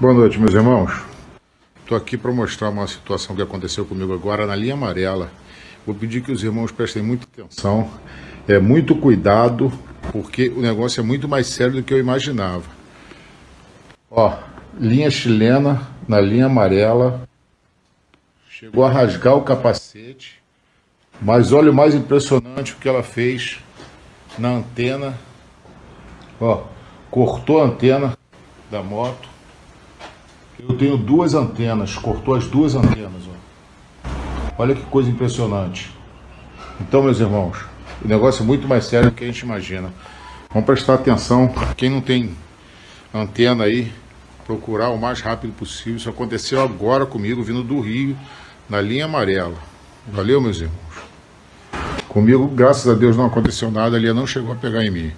Boa noite, meus irmãos. Estou aqui para mostrar uma situação que aconteceu comigo agora na linha amarela. Vou pedir que os irmãos prestem muita atenção, é muito cuidado, porque o negócio é muito mais sério do que eu imaginava. Ó, linha chilena na linha amarela, chegou a rasgar o capacete, mas olha o mais impressionante o que ela fez na antena. Ó, cortou a antena da moto eu tenho duas antenas, cortou as duas antenas. Ó. Olha que coisa impressionante. Então, meus irmãos, o negócio é muito mais sério do que a gente imagina. Vamos prestar atenção. Quem não tem antena aí, procurar o mais rápido possível. Isso aconteceu agora comigo, vindo do Rio, na linha amarela. Valeu, meus irmãos. Comigo, graças a Deus, não aconteceu nada, a linha não chegou a pegar em mim.